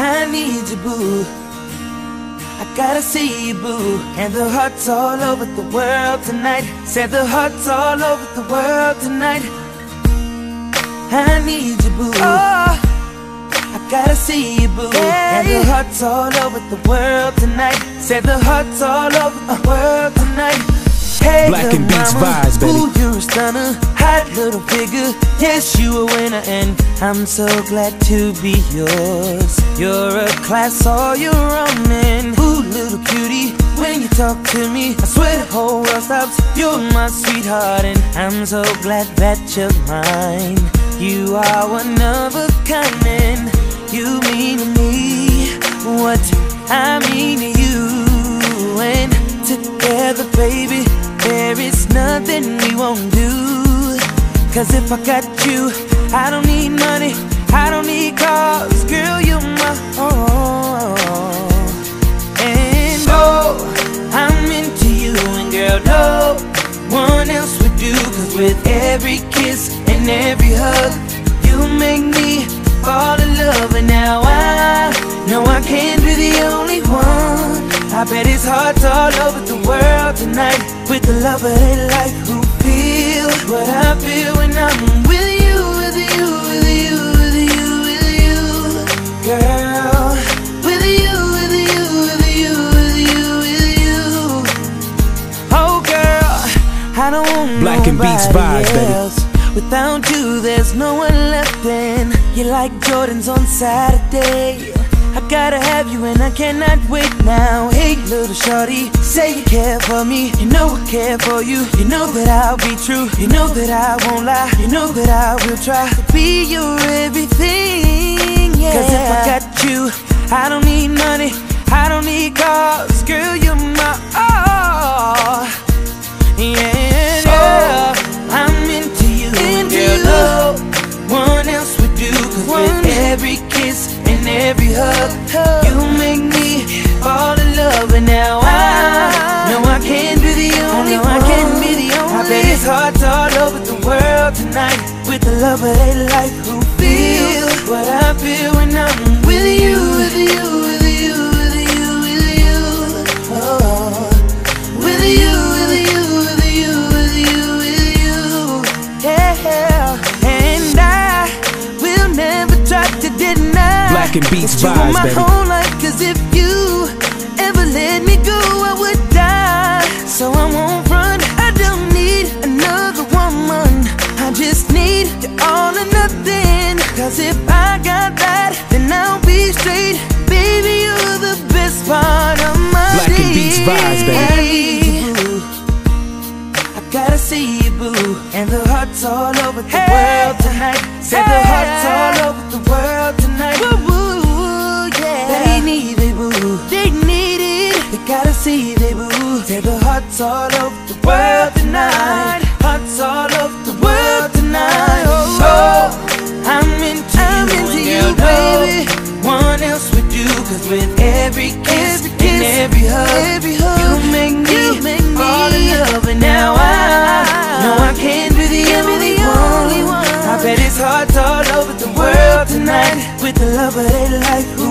I need you, boo. I gotta see you, boo. And the hearts all over the world tonight. Said the hearts all over the world tonight. I need you, boo. Oh, I gotta see you, boo. And the hearts all over the world tonight. Said the hearts all over the world tonight. Hey, Black and Beats vibes, baby. Ooh, you're a stunner, hot little figure. Yes, you a winner, and I'm so glad to be yours. You're a class all your own, and ooh, little cutie. When you talk to me, I swear the whole world stops. You're my sweetheart, and I'm so glad that you're mine. You are one of a kind, and you mean to me what I mean to you. And together, baby, nothing we won't do. Cause if I got you, I don't need money, I don't need cars, girl, you're my all. And oh, I'm into you, and girl, no one else would do. Cause with every kiss and every hug, you make me fall in love. And now I know I can't I bet it's hearts all over the world tonight with the love of their life who feel what I feel when I'm with you, with you, with you, with you, with you, girl. With you, with you, with you, with you, with you. Oh, girl, I don't want Black and Beats vibes, baby. Without you, there's no one left in. You're like Jordans on Saturday. Gotta have you and I cannot wait now. Hey, little shorty, say you care for me. You know I care for you. You know that I'll be true. You know that I won't lie. You know that I will try to be your everything. Yeah. Cause if I got you, I don't need money. I don't need cars. Girl, you're my all. Yeah. Every hug, you make me fall in love. And now I know I can't be the only one. I can't be the only. I bet it's hearts all over the world tonight with the love of their life who feel what I feel when I'm with you, with you, with you, deny. Black and Beats that you vibes, my baby. whole life. Cause if you ever let me go, I would die. So I won't run. I don't need another woman. I just need you all or nothing. Cause if I got that, then I'll be straight. Baby, you're the best part of my Black and Beats vibes, baby. I you, boo. I gotta see you, boo. And the hearts all over the world tonight. Said the hearts all over the world gotta see it, boo. Said the hearts all over the world tonight. Hearts all over the world tonight. Oh, oh. I'm into I'm you, into you, baby. One else would do, cause with every kiss, and every hug, every hug you make me, you make me fall in love. And now I know I can't be the, only, one. I bet it's hearts all over the world tonight with the love of their life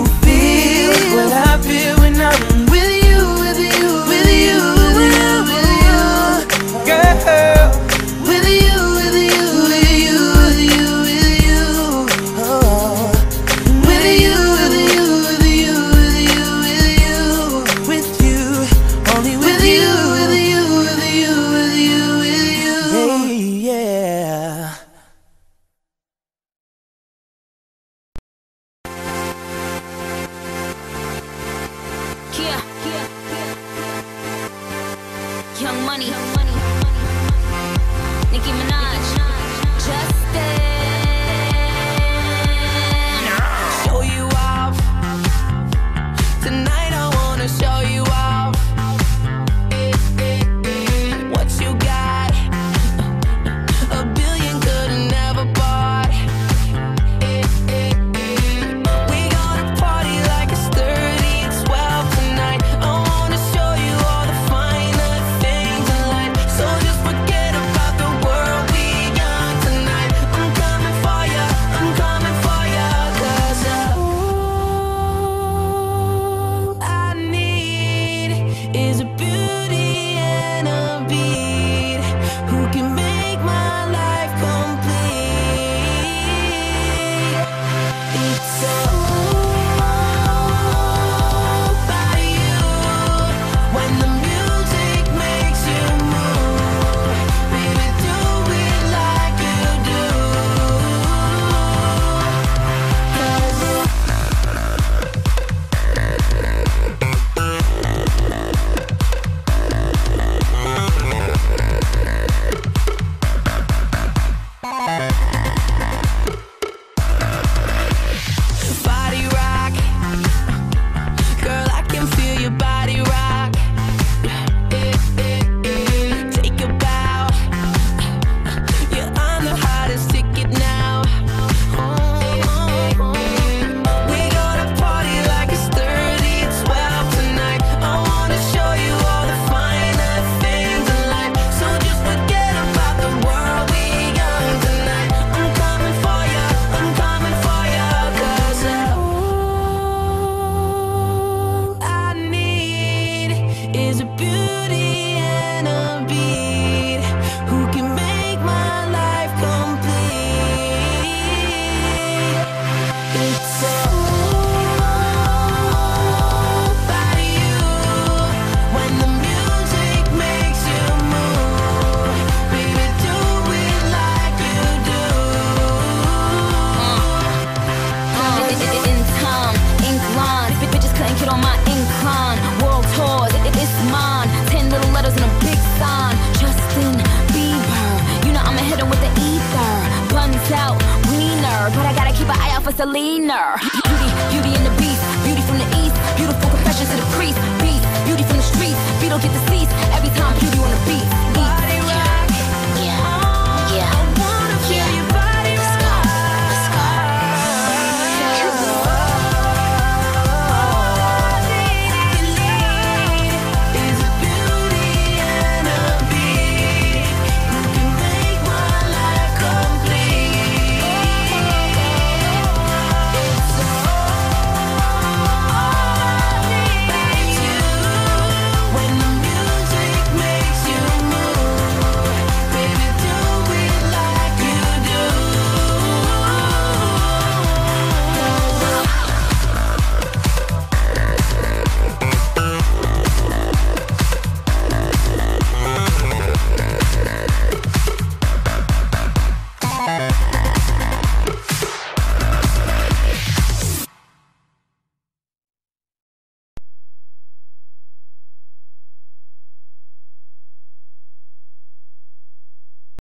Young Money, Nicki Minaj, Justin. For Selena.